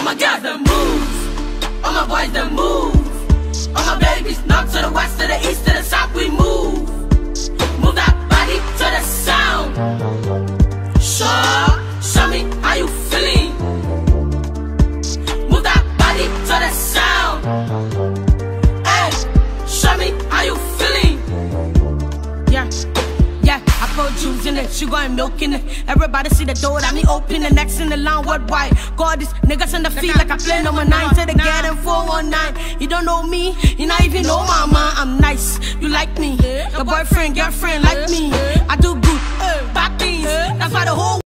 All my girls that move, all my boys that move. All my babies, north to the west, to the east, to the south, we move. Move that body to the sound. Show, In it, sugar and milk in it. Everybody see the door that me open the next in the line, what white? God, these niggas in the feet like I play number nine to the get in 419. You don't know me, you not even know my mom. I'm nice, you like me. Your boyfriend, girlfriend like me. I